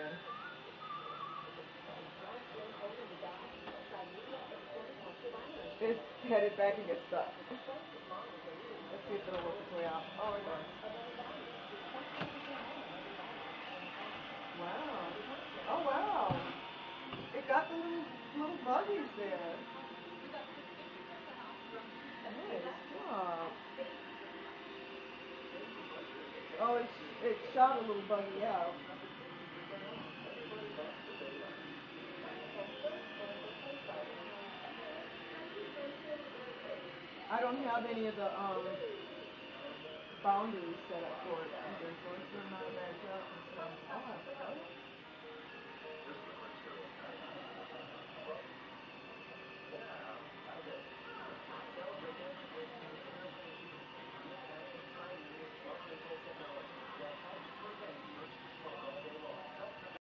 again. It's headed back and gets stuck. Let's see if it'll work its way out. Oh, it does. Wow. Oh, wow. It got the little, little buggies there. Nice job. Oh, it, it shot a little buggy out. I don't have any of the um boundaries set up for it